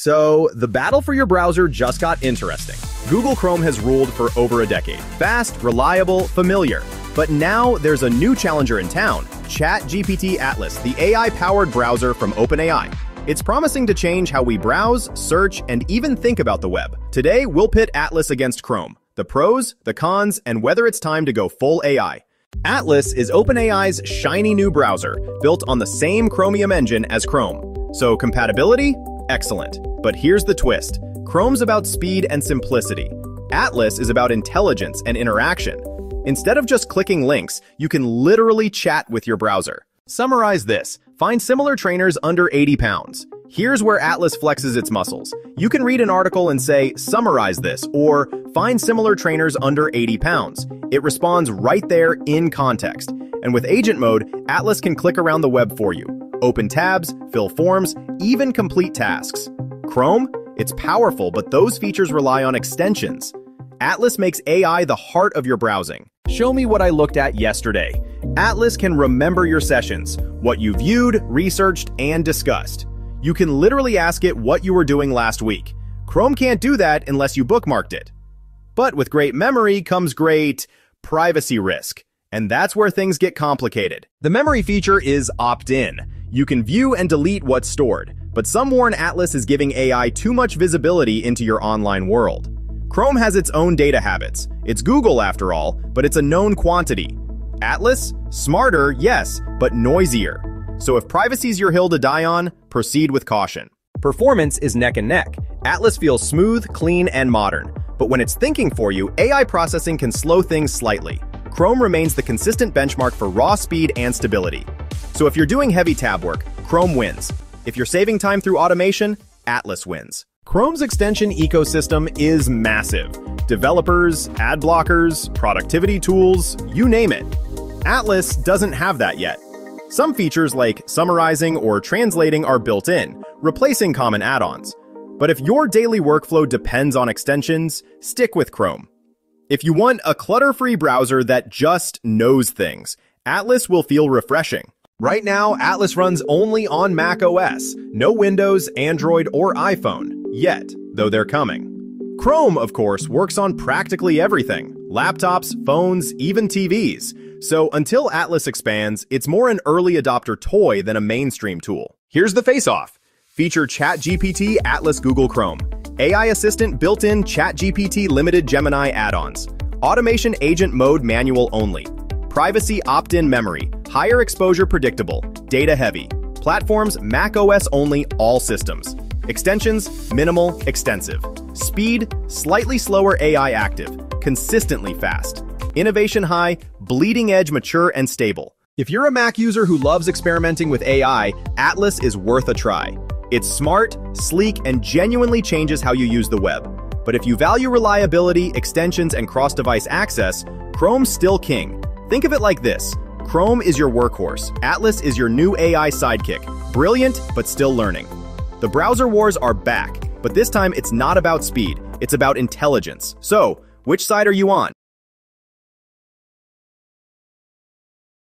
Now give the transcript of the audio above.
So, the battle for your browser just got interesting. Google Chrome has ruled for over a decade. Fast, reliable, familiar. But now there's a new challenger in town, ChatGPT Atlas, the AI-powered browser from OpenAI. It's promising to change how we browse, search, and even think about the web. Today, we'll pit Atlas against Chrome, the pros, the cons, and whether it's time to go full AI. Atlas is OpenAI's shiny new browser, built on the same Chromium engine as Chrome. So compatibility? Excellent. But here's the twist. Chrome's about speed and simplicity. Atlas is about intelligence and interaction. Instead of just clicking links, you can literally chat with your browser. Summarize this. Find similar trainers under 80 pounds. Here's where Atlas flexes its muscles. You can read an article and say, summarize this, or find similar trainers under 80 pounds. It responds right there in context. And with Agent Mode, Atlas can click around the web for you. Open tabs, fill forms, even complete tasks. Chrome? It's powerful, but those features rely on extensions. Atlas makes AI the heart of your browsing. Show me what I looked at yesterday. Atlas can remember your sessions, what you viewed, researched, and discussed. You can literally ask it what you were doing last week. Chrome can't do that unless you bookmarked it. But with great memory comes great privacy risk. And that's where things get complicated. The memory feature is opt-in. You can view and delete what's stored, but some warn Atlas is giving AI too much visibility into your online world. Chrome has its own data habits. It's Google after all, but it's a known quantity. Atlas? Smarter, yes, but noisier. So if privacy's your hill to die on, proceed with caution. Performance is neck and neck. Atlas feels smooth, clean, and modern. But when it's thinking for you, AI processing can slow things slightly. Chrome remains the consistent benchmark for raw speed and stability. So if you're doing heavy tab work, Chrome wins. If you're saving time through automation, Atlas wins. Chrome's extension ecosystem is massive. Developers, ad blockers, productivity tools, you name it. Atlas doesn't have that yet. Some features like summarizing or translating are built in, replacing common add-ons. But if your daily workflow depends on extensions, stick with Chrome. If you want a clutter-free browser that just knows things, Atlas will feel refreshing. Right now, Atlas runs only on Mac OS, no Windows, Android, or iPhone. Yet, though they're coming. Chrome, of course, works on practically everything. Laptops, phones, even TVs. So until Atlas expands, it's more an early adopter toy than a mainstream tool. Here's the face-off. Feature ChatGPT Atlas Google Chrome. AI Assistant built-in ChatGPT limited Gemini add-ons. Automation agent mode manual only. Privacy opt-in memory. Higher exposure predictable. Data heavy. Platforms Mac OS only all systems. Extensions, minimal, extensive. Speed, slightly slower AI active, consistently fast. Innovation high, bleeding edge mature and stable. If you're a Mac user who loves experimenting with AI, Atlas is worth a try. It's smart, sleek, and genuinely changes how you use the web. But if you value reliability, extensions, and cross-device access, Chrome's still king. Think of it like this. Chrome is your workhorse. Atlas is your new AI sidekick. Brilliant, but still learning. The browser wars are back, but this time it's not about speed, it's about intelligence. So, which side are you on?